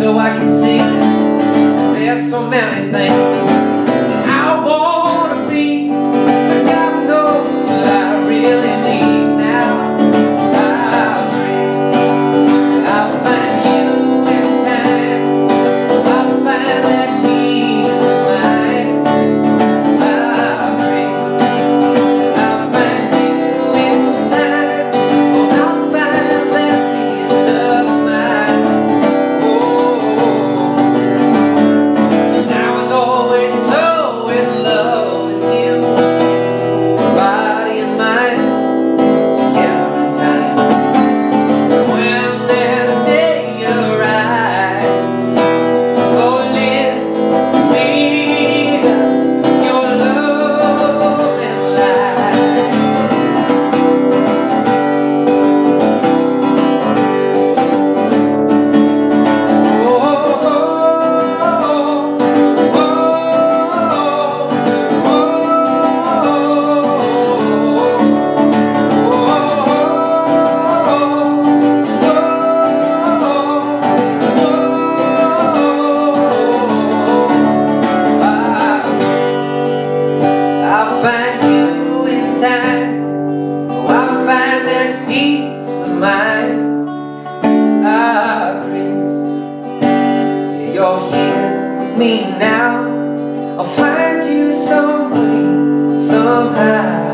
so I can see. There's so many things I want. find that peace of mind. Ah, grace, you're here with me now. I'll find you some way, somehow.